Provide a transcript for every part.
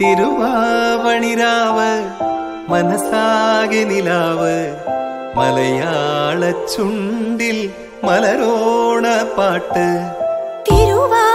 തിരുവാവണിരാവ് മനസ്സാകെ നിലാവ്. മലയാള ചുണ്ടിൽ മലരോണ പാട്ട്. തിരുവാവണിരാവ്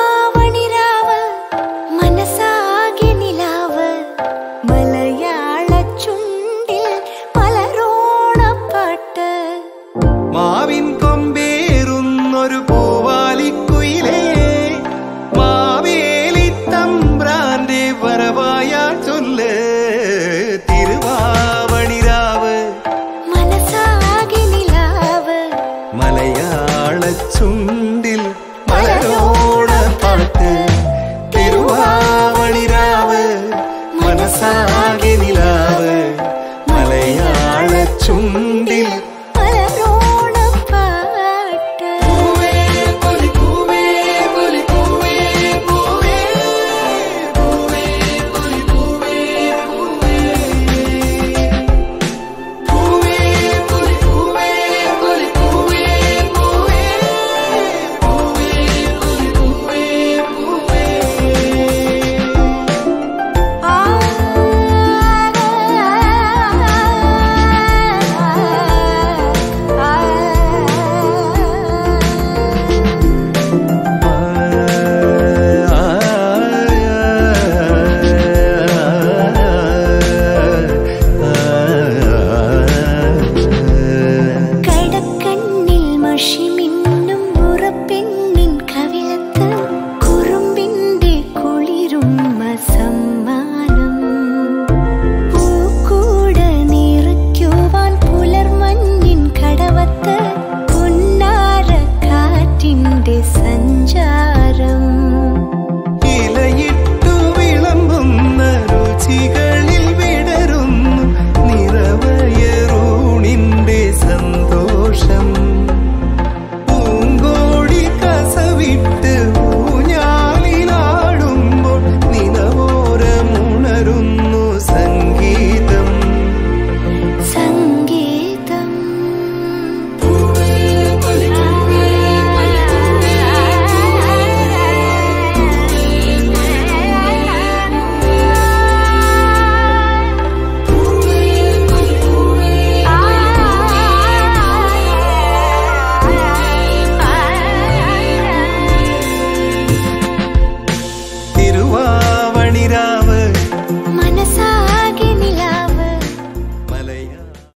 മനസ്സാകെ നിലാവ് മലയാള ചുണ്ടിൽ